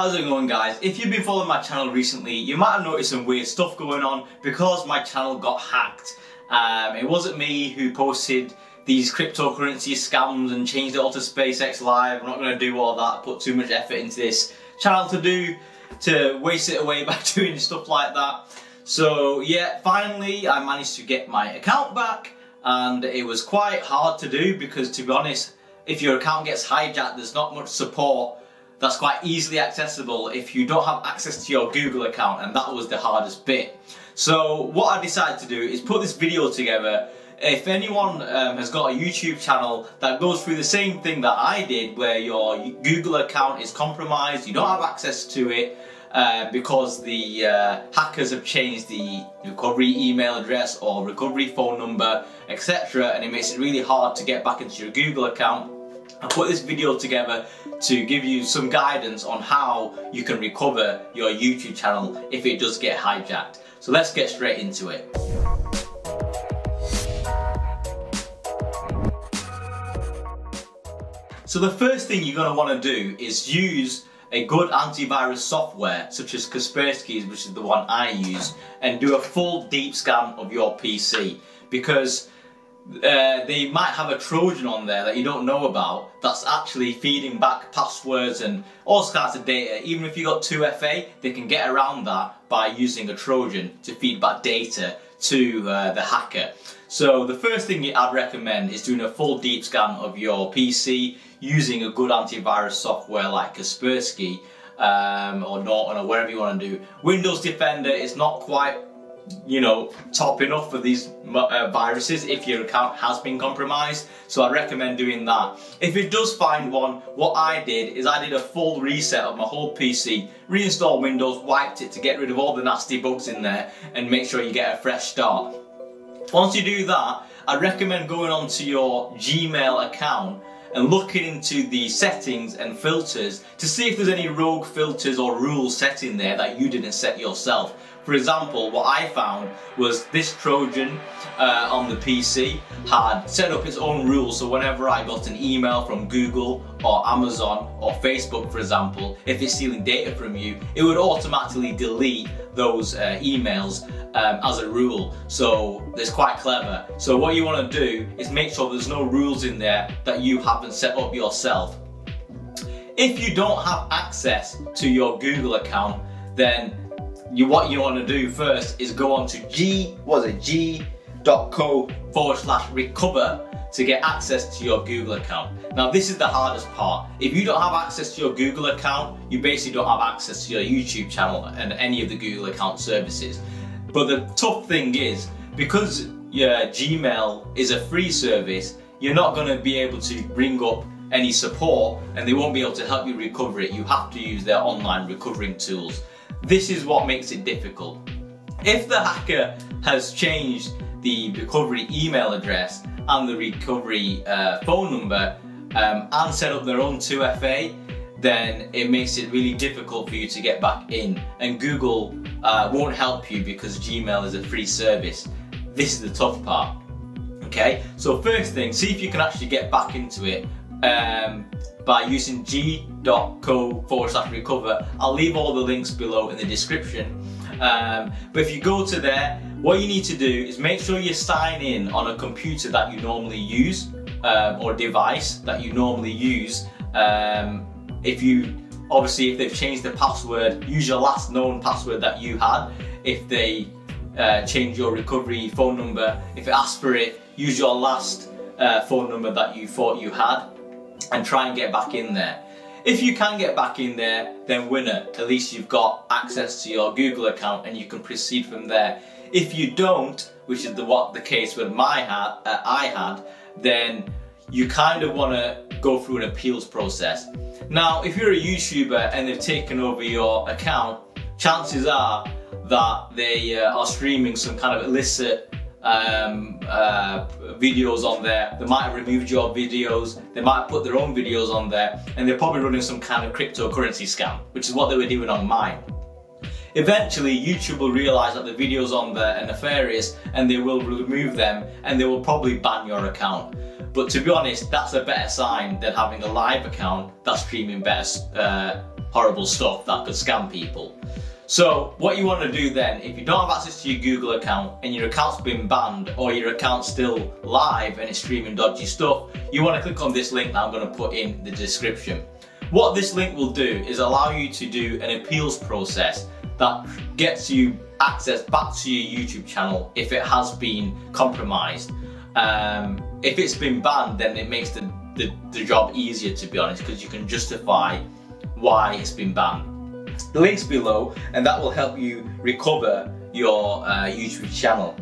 How's it going guys? If you've been following my channel recently, you might have noticed some weird stuff going on because my channel got hacked. Um, it wasn't me who posted these cryptocurrency scams and changed it all to SpaceX Live. I'm not going to do all that, put too much effort into this channel to do, to waste it away by doing stuff like that. So yeah, finally I managed to get my account back and it was quite hard to do because to be honest, if your account gets hijacked, there's not much support that's quite easily accessible if you don't have access to your Google account and that was the hardest bit. So what I decided to do is put this video together if anyone um, has got a YouTube channel that goes through the same thing that I did where your Google account is compromised, you don't have access to it uh, because the uh, hackers have changed the recovery email address or recovery phone number etc and it makes it really hard to get back into your Google account I put this video together to give you some guidance on how you can recover your YouTube channel if it does get hijacked. So let's get straight into it. So the first thing you're going to want to do is use a good antivirus software such as Kaspersky's, which is the one I use, and do a full deep scan of your PC because uh, they might have a Trojan on there that you don't know about that's actually feeding back passwords and all sorts of data. Even if you got 2FA, they can get around that by using a Trojan to feed back data to uh, the hacker. So the first thing I'd recommend is doing a full deep scan of your PC using a good antivirus software like Kaspersky um, or Norton or wherever you want to do. Windows Defender is not quite you know, top enough for these uh, viruses if your account has been compromised. So I recommend doing that. If it does find one, what I did is I did a full reset of my whole PC, reinstalled Windows, wiped it to get rid of all the nasty bugs in there and make sure you get a fresh start. Once you do that, I recommend going onto your Gmail account and looking into the settings and filters to see if there's any rogue filters or rules set in there that you didn't set yourself. For example, what I found was this Trojan uh, on the PC had set up its own rules so whenever I got an email from Google or Amazon or Facebook for example, if it's stealing data from you, it would automatically delete those uh, emails um, as a rule. So it's quite clever. So what you want to do is make sure there's no rules in there that you haven't set up yourself. If you don't have access to your Google account, then you what you want to do first is go on to g was it g.co forward slash recover to get access to your Google account. Now this is the hardest part. If you don't have access to your Google account, you basically don't have access to your YouTube channel and any of the Google account services. But the tough thing is, because your Gmail is a free service, you're not going to be able to bring up any support and they won't be able to help you recover it. You have to use their online recovering tools. This is what makes it difficult. If the hacker has changed the recovery email address and the recovery uh, phone number um, and set up their own 2FA, then it makes it really difficult for you to get back in. And Google uh, won't help you because Gmail is a free service. This is the tough part. Okay, so first thing, see if you can actually get back into it um, by using g.co forward slash recover. I'll leave all the links below in the description. Um, but if you go to there, what you need to do is make sure you sign in on a computer that you normally use um, or device that you normally use. Um, if you obviously if they've changed the password, use your last known password that you had. If they uh, change your recovery phone number, if it asks for it, use your last uh, phone number that you thought you had and try and get back in there. If you can get back in there, then winner. At least you've got access to your Google account and you can proceed from there. If you don't, which is the, what the case with my had, uh, I had, then you kind of want to go through an appeals process. Now, if you're a YouTuber and they've taken over your account, chances are that they uh, are streaming some kind of illicit um, uh, videos on there. They might have removed your videos. They might have put their own videos on there, and they're probably running some kind of cryptocurrency scam, which is what they were doing on mine. Eventually, YouTube will realize that the videos on there are nefarious and they will remove them and they will probably ban your account. But to be honest, that's a better sign than having a live account that's streaming better uh, horrible stuff that could scam people. So what you want to do then, if you don't have access to your Google account and your account's been banned or your account's still live and it's streaming dodgy stuff, you want to click on this link that I'm going to put in the description. What this link will do is allow you to do an appeals process that gets you access back to your YouTube channel if it has been compromised. Um, if it's been banned, then it makes the, the, the job easier to be honest because you can justify why it's been banned. The link's below and that will help you recover your uh, YouTube channel.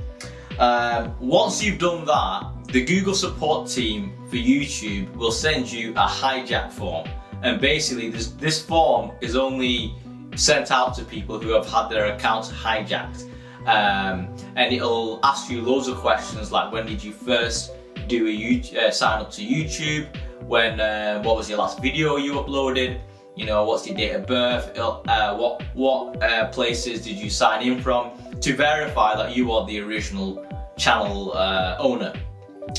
Um, once you've done that, the Google support team for YouTube will send you a hijack form. And basically this, this form is only sent out to people who have had their accounts hijacked. Um, and it'll ask you loads of questions like when did you first do a uh, sign up to YouTube, when uh, what was your last video you uploaded, you know what's your date of birth, uh, what what uh, places did you sign in from to verify that you are the original channel uh, owner.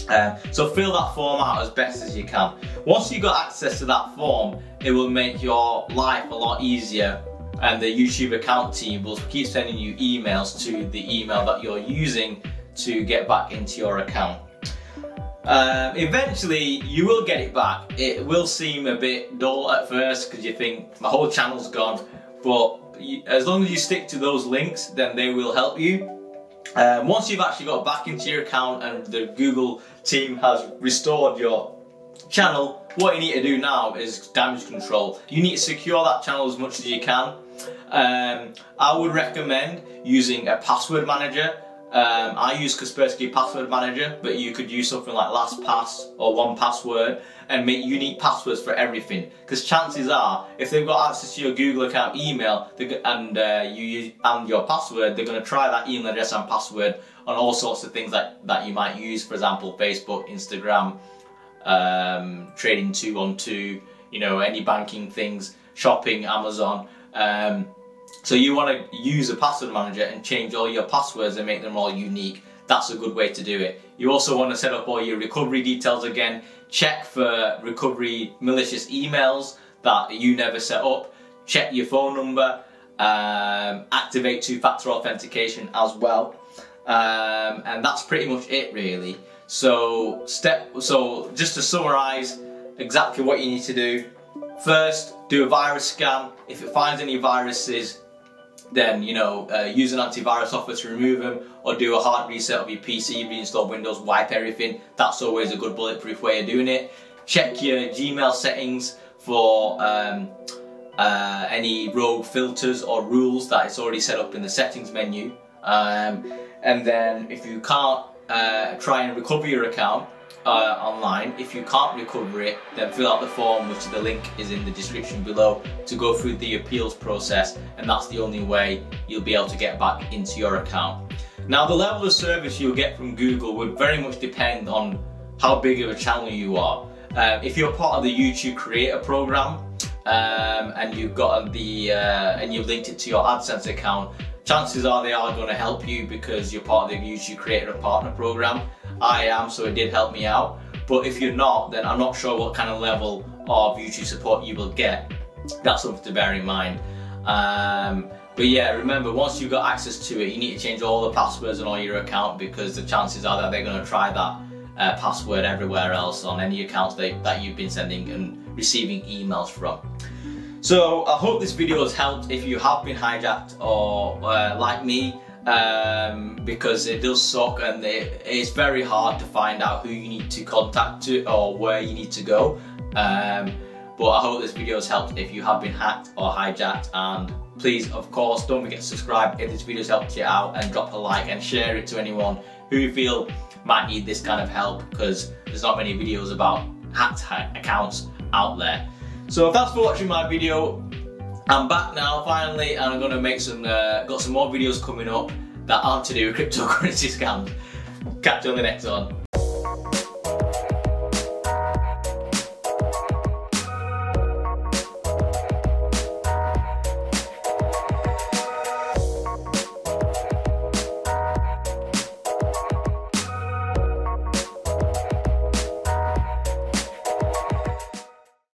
Um, so fill that form out as best as you can. Once you got access to that form, it will make your life a lot easier and the YouTube account team will keep sending you emails to the email that you're using to get back into your account. Um, eventually, you will get it back. It will seem a bit dull at first because you think my whole channel's gone, but you, as long as you stick to those links, then they will help you. Um, once you've actually got back into your account and the Google team has restored your channel, what you need to do now is damage control. You need to secure that channel as much as you can. Um, I would recommend using a password manager. Um, I use Kaspersky Password Manager, but you could use something like LastPass or 1Password and make unique passwords for everything. Because chances are, if they've got access to your Google account email and uh, you use, and your password, they're going to try that email address and password on all sorts of things that, that you might use. For example, Facebook, Instagram, um, Trading 212, you know, any banking things, shopping, Amazon. Um, so you want to use a password manager and change all your passwords and make them all unique. That's a good way to do it. You also want to set up all your recovery details again. Check for recovery malicious emails that you never set up. Check your phone number. Um, activate two-factor authentication as well. Um, and that's pretty much it really. So step. So just to summarize exactly what you need to do. First, do a virus scan. If it finds any viruses, then you know uh, use an antivirus software to remove them, or do a hard reset of your PC, reinstall Windows, wipe everything. That's always a good bulletproof way of doing it. Check your Gmail settings for um, uh, any rogue filters or rules that it's already set up in the settings menu. Um, and then if you can't uh, try and recover your account, uh, online. If you can't recover it, then fill out the form, which the link is in the description below, to go through the appeals process, and that's the only way you'll be able to get back into your account. Now, the level of service you'll get from Google would very much depend on how big of a channel you are. Um, if you're part of the YouTube Creator Program um, and you've got the uh, and you've linked it to your AdSense account, chances are they are going to help you because you're part of the YouTube Creator Partner Program. I am, so it did help me out. But if you're not, then I'm not sure what kind of level of YouTube support you will get. That's something to bear in mind. Um, but yeah, remember, once you've got access to it, you need to change all the passwords on all your account because the chances are that they're going to try that uh, password everywhere else on any accounts they, that you've been sending and receiving emails from. So I hope this video has helped if you have been hijacked or uh, like me um, because it does suck and it, it's very hard to find out who you need to contact to or where you need to go. Um, but I hope this video has helped if you have been hacked or hijacked and please of course don't forget to subscribe if this video has helped you out and drop a like and share it to anyone who you feel might need this kind of help because there's not many videos about hacked accounts out there. So thanks for watching my video I'm back now finally and I'm to make some, uh, got some more videos coming up that aren't to do with cryptocurrency scams. Catch you on the next one.